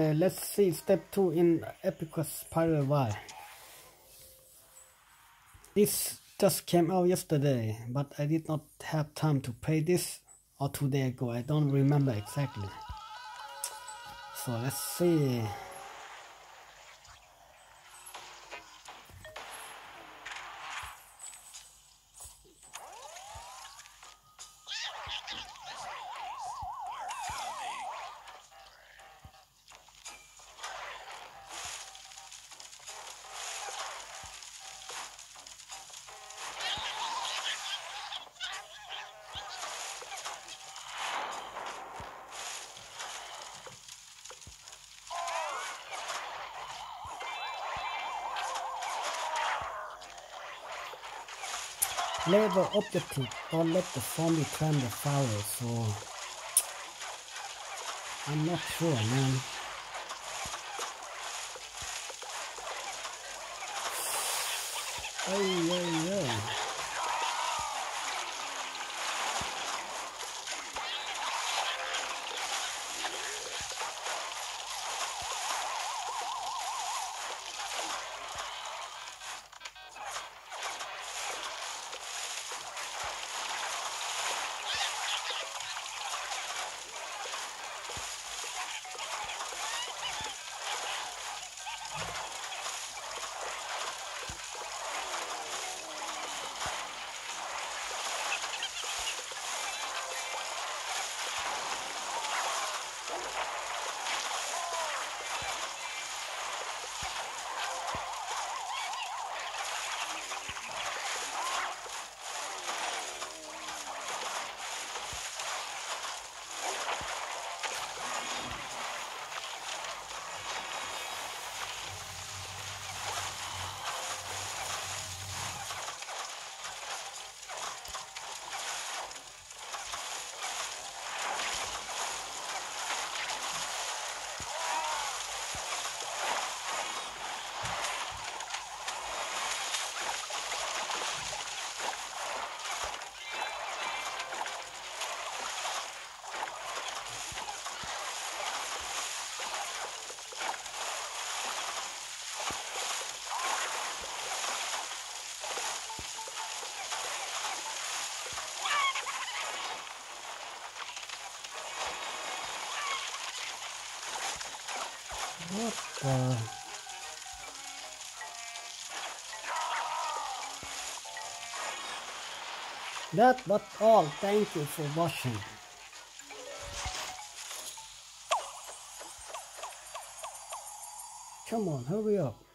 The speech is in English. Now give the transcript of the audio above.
Uh, let's see step 2 in Epic Quest Pyre Vine. This just came out yesterday, but I did not have time to play this or two days ago. I don't remember exactly. So let's see. Level objective, don't let the zombie climb the tower, so I'm not sure man. Ay, ay, ay. What the? That but all. Thank you for watching. Come on, hurry up.